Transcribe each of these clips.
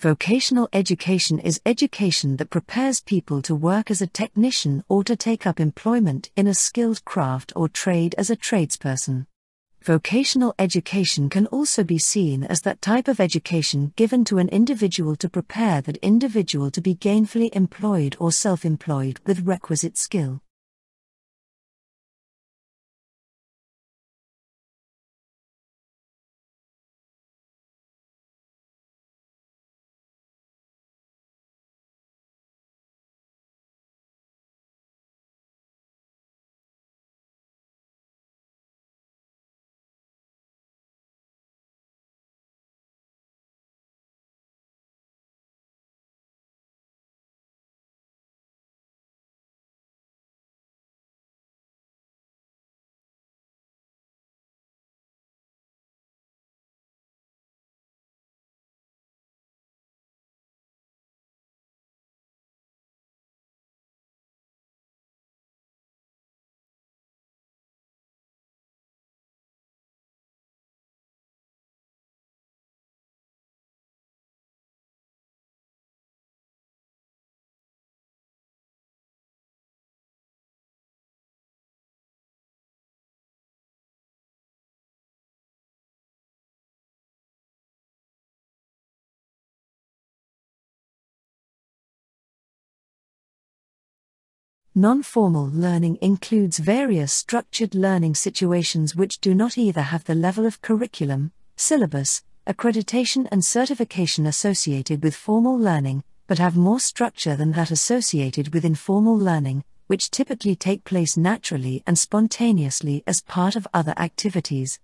Vocational education is education that prepares people to work as a technician or to take up employment in a skilled craft or trade as a tradesperson. Vocational education can also be seen as that type of education given to an individual to prepare that individual to be gainfully employed or self employed with requisite skill. Non formal learning includes various structured learning situations which do not either have the level of curriculum, syllabus, accreditation, and certification associated with formal learning, but have more structure than that associated with informal learning, which typically take place naturally and spontaneously as part of other activities.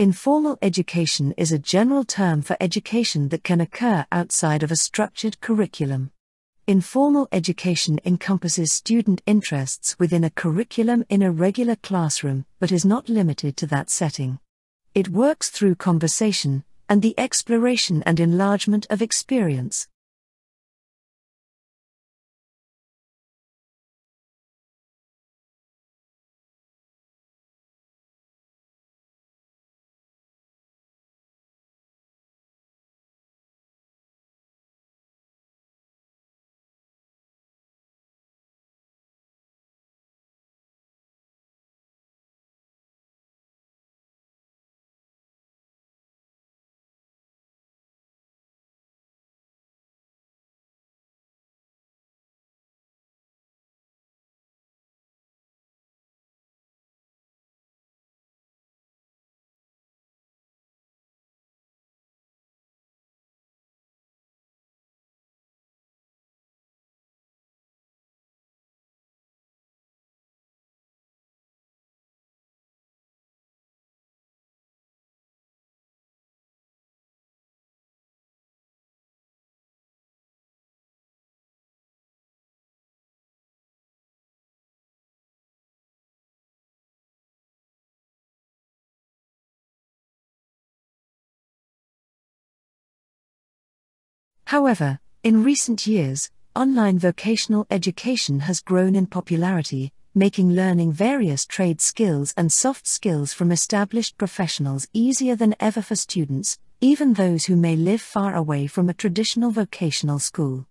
Informal education is a general term for education that can occur outside of a structured curriculum. Informal education encompasses student interests within a curriculum in a regular classroom, but is not limited to that setting. It works through conversation and the exploration and enlargement of experience. However, in recent years, online vocational education has grown in popularity, making learning various trade skills and soft skills from established professionals easier than ever for students, even those who may live far away from a traditional vocational school.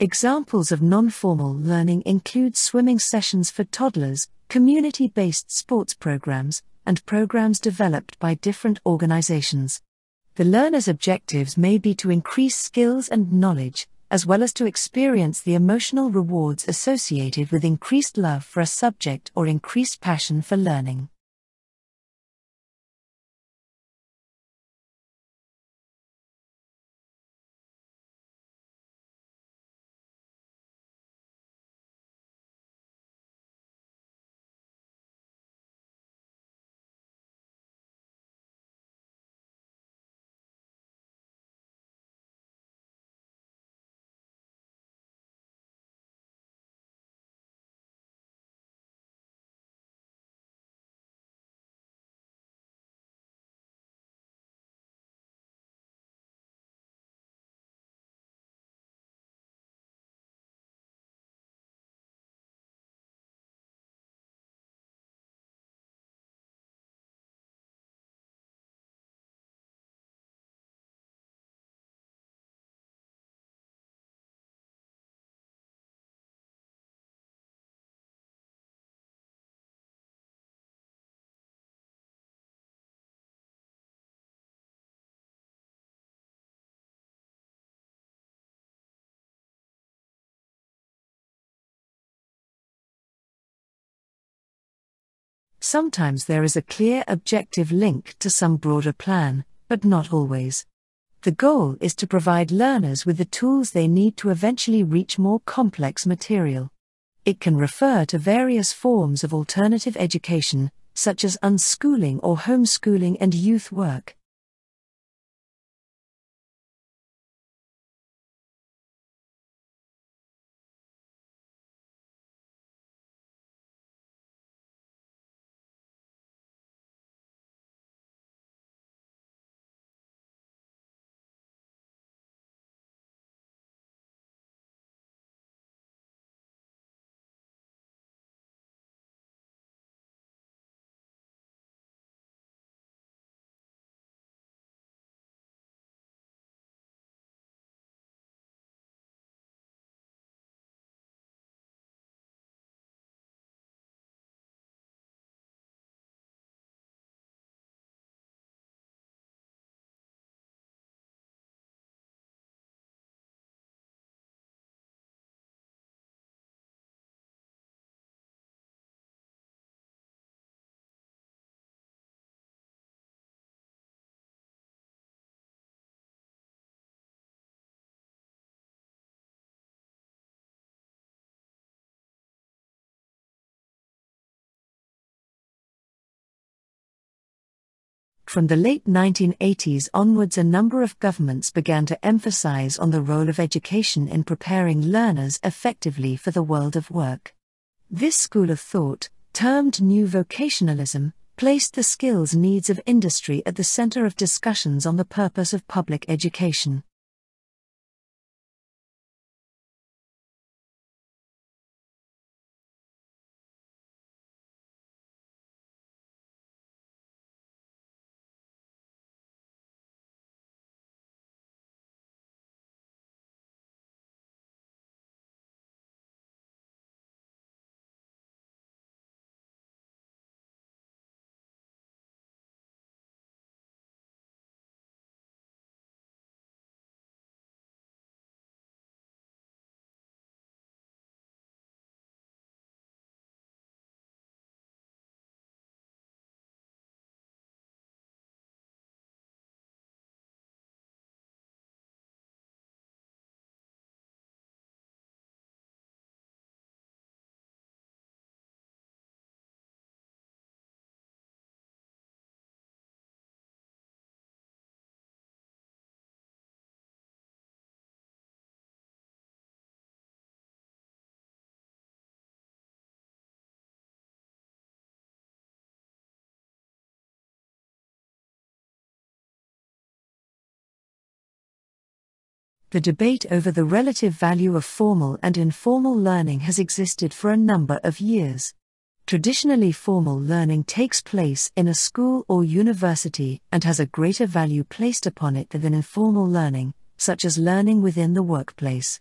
Examples of non formal learning include swimming sessions for toddlers, community based sports programs, and programs developed by different organizations. The learner's objectives may be to increase skills and knowledge, as well as to experience the emotional rewards associated with increased love for a subject or increased passion for learning. Sometimes there is a clear objective link to some broader plan, but not always. The goal is to provide learners with the tools they need to eventually reach more complex material. It can refer to various forms of alternative education, such as unschooling or homeschooling and youth work. From the late 1980s onwards, a number of governments began to emphasize on the role of education in preparing learners effectively for the world of work. This school of thought, termed New Vocationalism, placed the skills needs of industry at the center of discussions on the purpose of public education. The debate over the relative value of formal and informal learning has existed for a number of years. Traditionally, formal learning takes place in a school or university and has a greater value placed upon it than informal learning, such as learning within the workplace.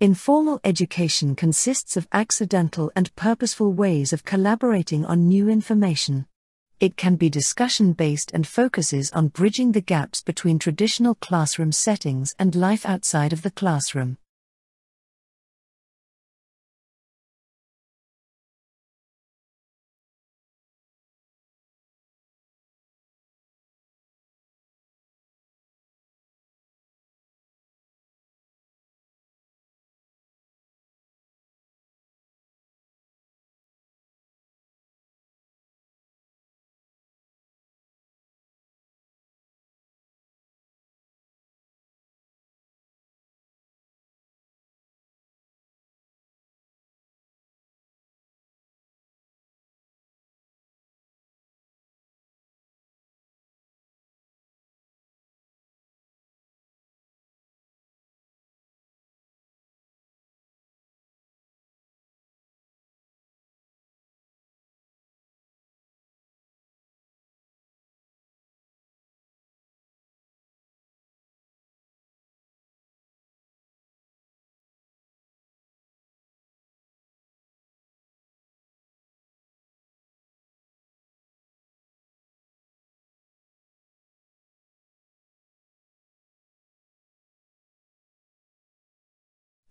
Informal education consists of accidental and purposeful ways of collaborating on new information. It can be discussion based and focuses on bridging the gaps between traditional classroom settings and life outside of the classroom.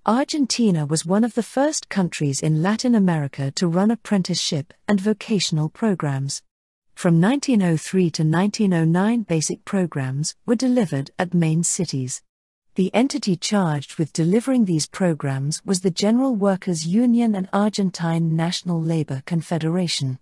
Argentina was one of the first countries in Latin America to run apprenticeship and vocational programs. From 1903 to 1909, basic programs were delivered at main cities. The entity charged with delivering these programs was the General Workers' Union and Argentine National Labor Confederation.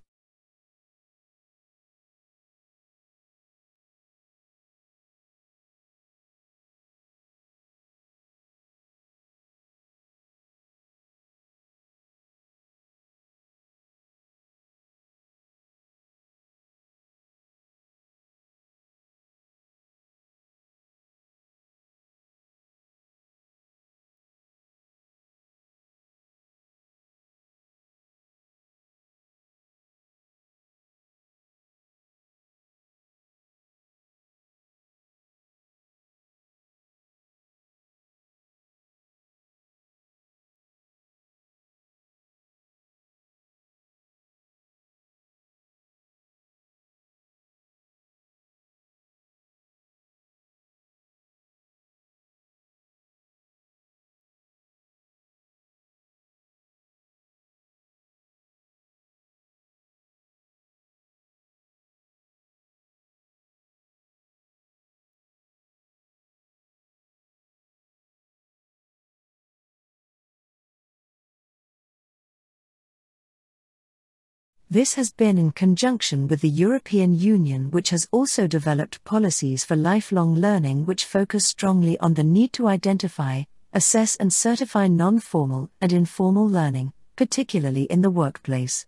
This has been in conjunction with the European Union, which has also developed policies for lifelong learning which focus strongly on the need to identify, assess, and certify non formal and informal learning, particularly in the workplace.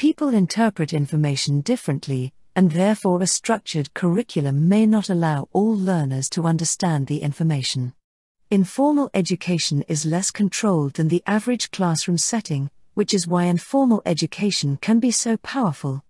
People interpret information differently, and therefore a structured curriculum may not allow all learners to understand the information. Informal education is less controlled than the average classroom setting, which is why informal education can be so powerful.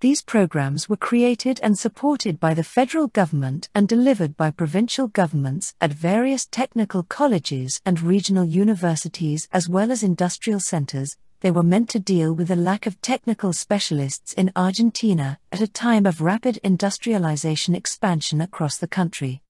These programs were created and supported by the federal government and delivered by provincial governments at various technical colleges and regional universities as well as industrial centers. They were meant to deal with the lack of technical specialists in Argentina at a time of rapid industrialization expansion across the country.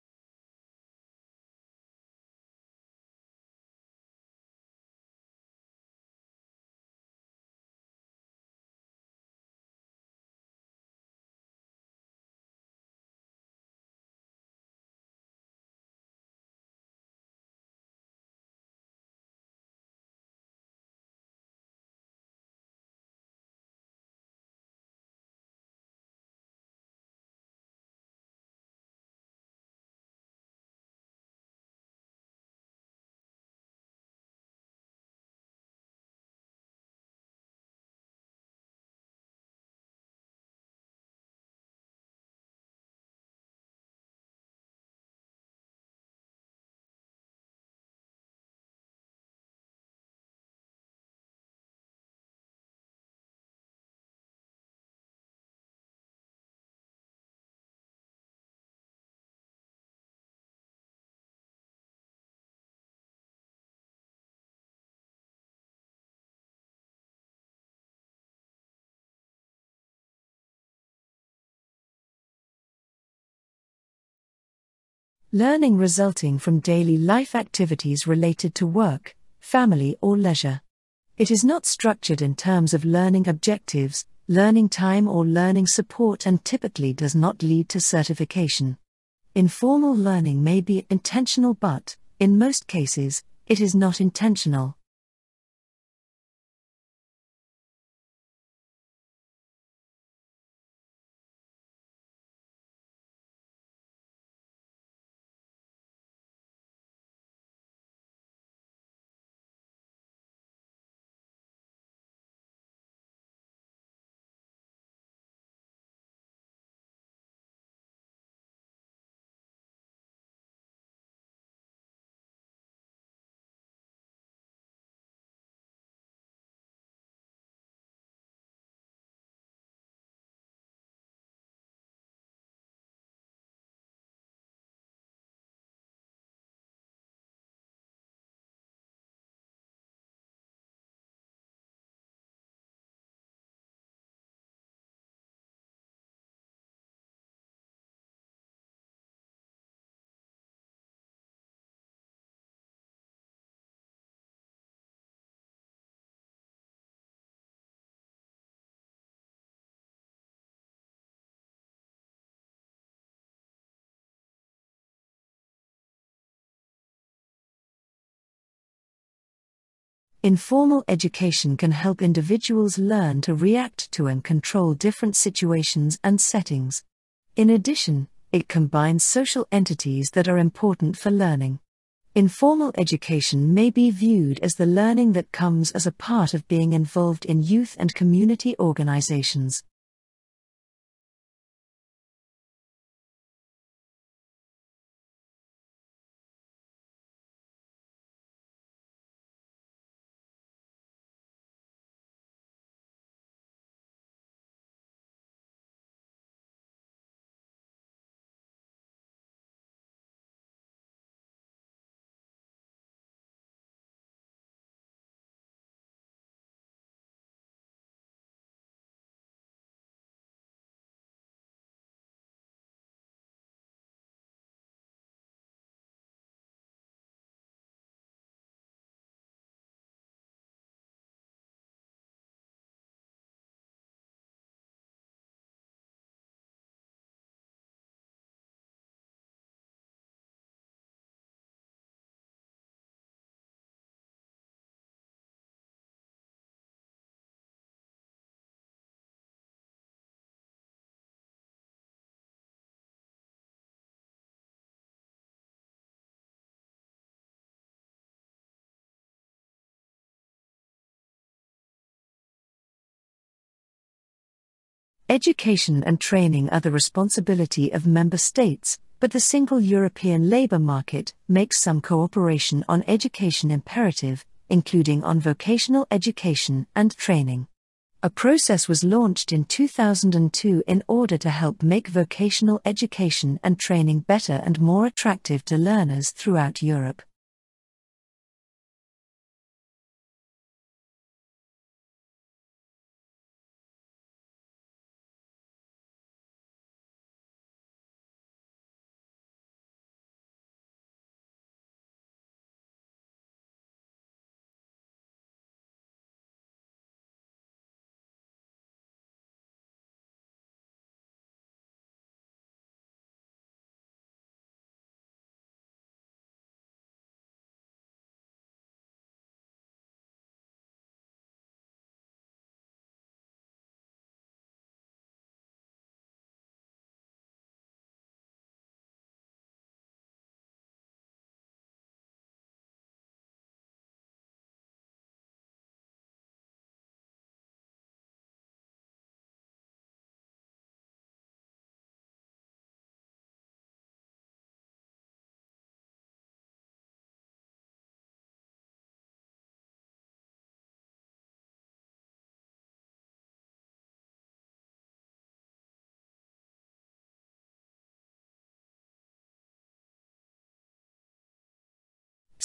Learning resulting from daily life activities related to work, family, or leisure. It is not structured in terms of learning objectives, learning time, or learning support and typically does not lead to certification. Informal learning may be intentional, but, in most cases, it is not intentional. Informal education can help individuals learn to react to and control different situations and settings. In addition, it combines social entities that are important for learning. Informal education may be viewed as the learning that comes as a part of being involved in youth and community organizations. Education and training are the responsibility of member states, but the single European labour market makes some cooperation on education imperative, including on vocational education and training. A process was launched in 2002 in order to help make vocational education and training better and more attractive to learners throughout Europe.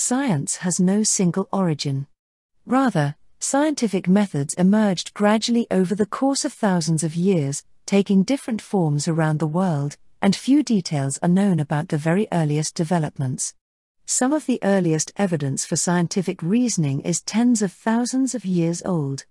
Science has no single origin. Rather, scientific methods emerged gradually over the course of thousands of years, taking different forms around the world, and few details are known about the very earliest developments. Some of the earliest evidence for scientific reasoning is tens of thousands of years old.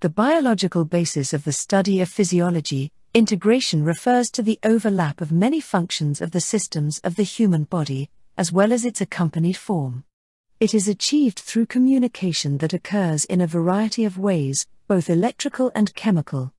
The biological basis of the study of physiology, integration refers to the overlap of many functions of the systems of the human body, as well as its accompanied form. It is achieved through communication that occurs in a variety of ways, both electrical and chemical.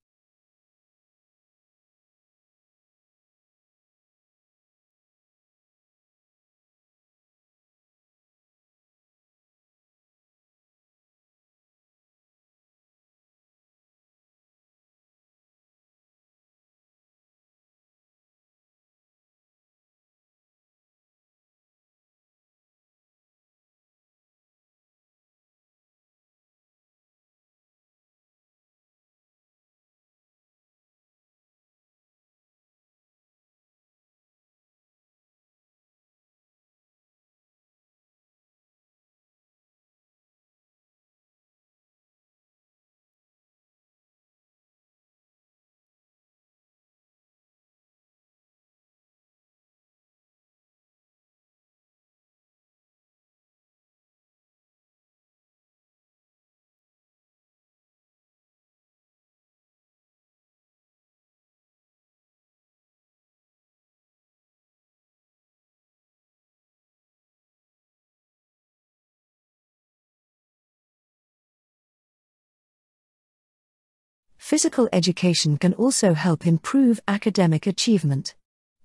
Physical education can also help improve academic achievement.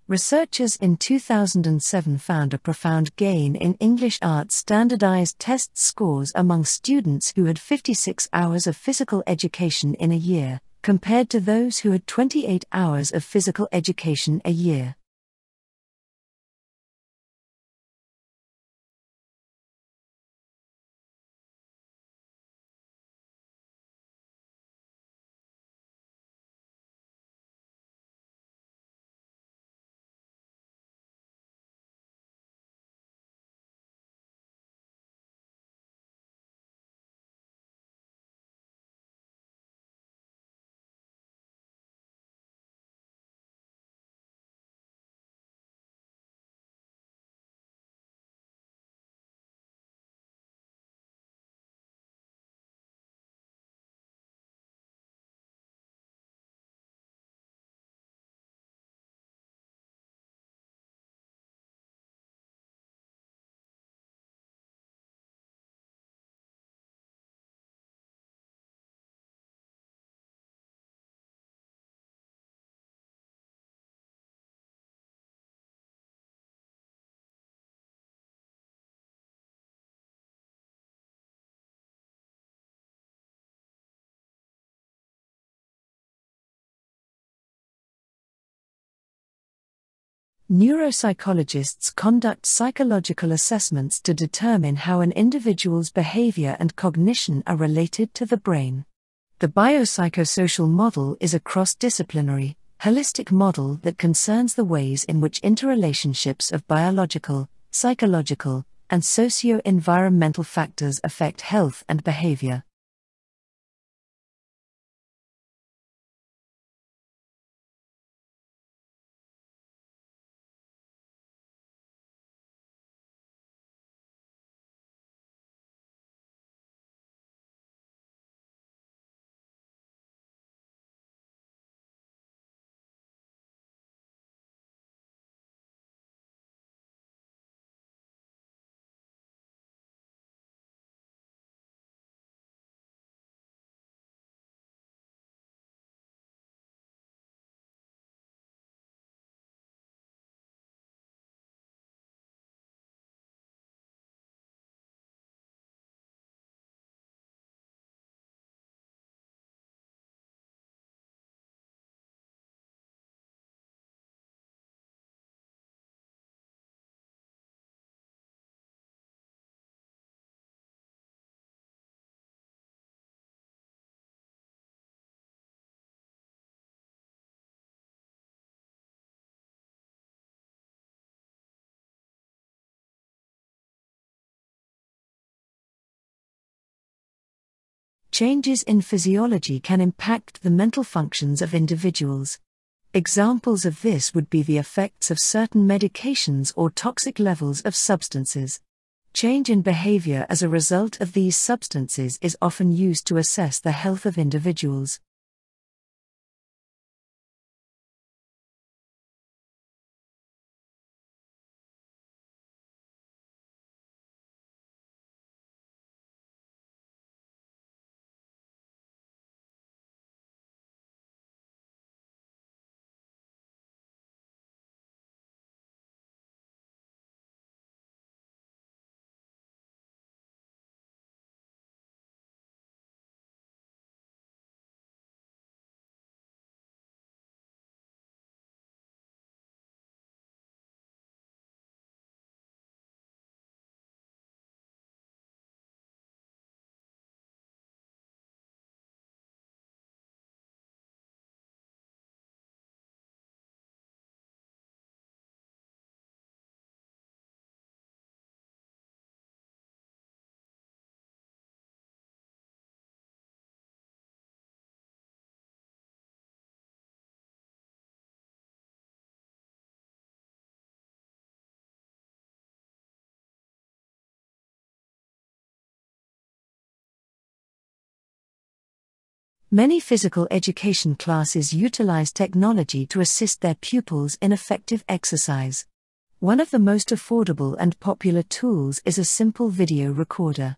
Researchers in 2007 found a profound gain in English Arts standardized test scores among students who had 56 hours of physical education in a year, compared to those who had 28 hours of physical education a year. Neuropsychologists conduct psychological assessments to determine how an individual's behavior and cognition are related to the brain. The biopsychosocial model is a cross disciplinary, holistic model that concerns the ways in which interrelationships of biological, psychological, and socio environmental factors affect health and behavior. Changes in physiology can impact the mental functions of individuals. Examples of this would be the effects of certain medications or toxic levels of substances. Change in behavior as a result of these substances is often used to assess the health of individuals. Many physical education classes utilize technology to assist their pupils in effective exercise. One of the most affordable and popular tools is a simple video recorder.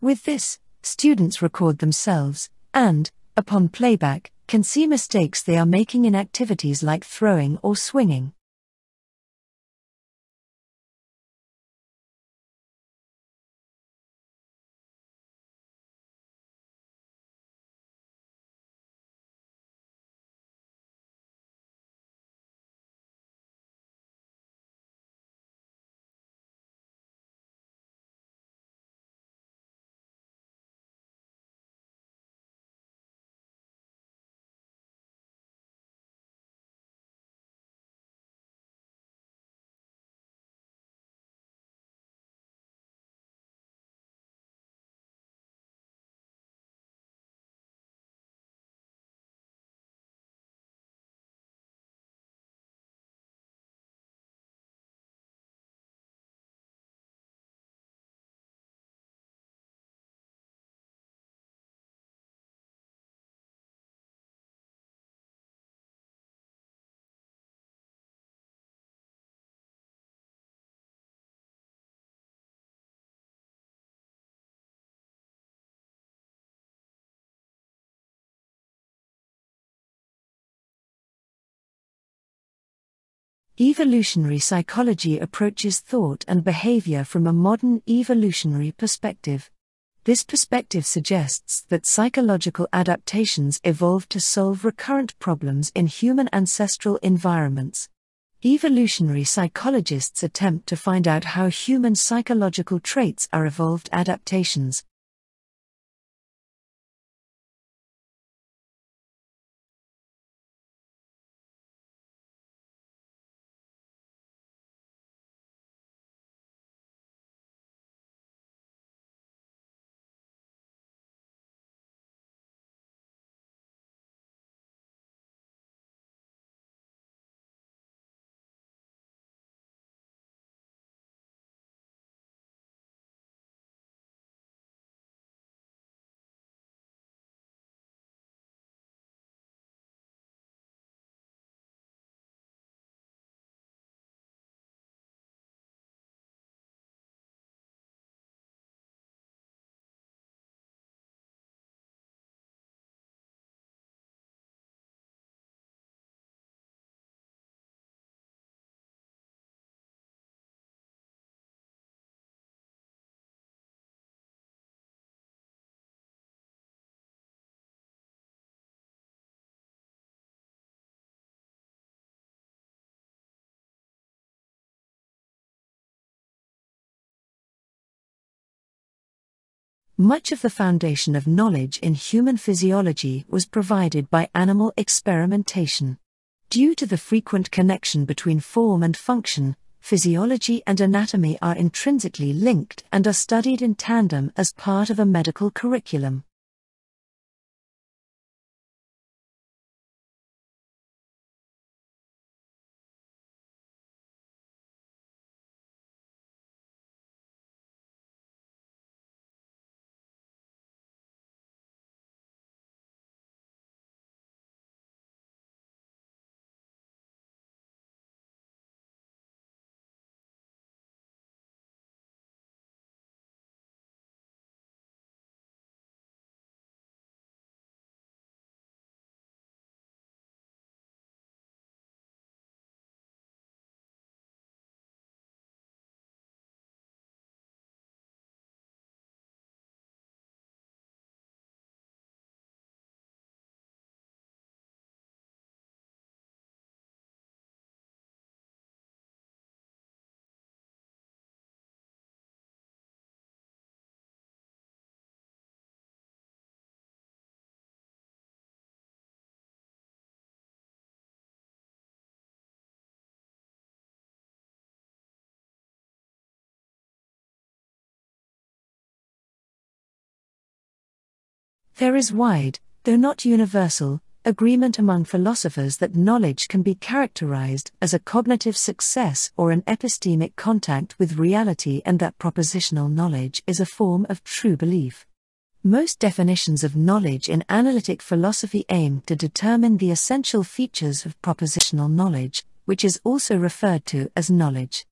With this, students record themselves and, upon playback, can see mistakes they are making in activities like throwing or swinging. Evolutionary psychology approaches thought and behavior from a modern evolutionary perspective. This perspective suggests that psychological adaptations evolved to solve recurrent problems in human ancestral environments. Evolutionary psychologists attempt to find out how human psychological traits are evolved adaptations. Much of the foundation of knowledge in human physiology was provided by animal experimentation. Due to the frequent connection between form and function, physiology and anatomy are intrinsically linked and are studied in tandem as part of a medical curriculum. There is wide, though not universal, agreement among philosophers that knowledge can be characterized as a cognitive success or an epistemic contact with reality and that propositional knowledge is a form of true belief. Most definitions of knowledge in analytic philosophy aim to determine the essential features of propositional knowledge, which is also referred to as knowledge.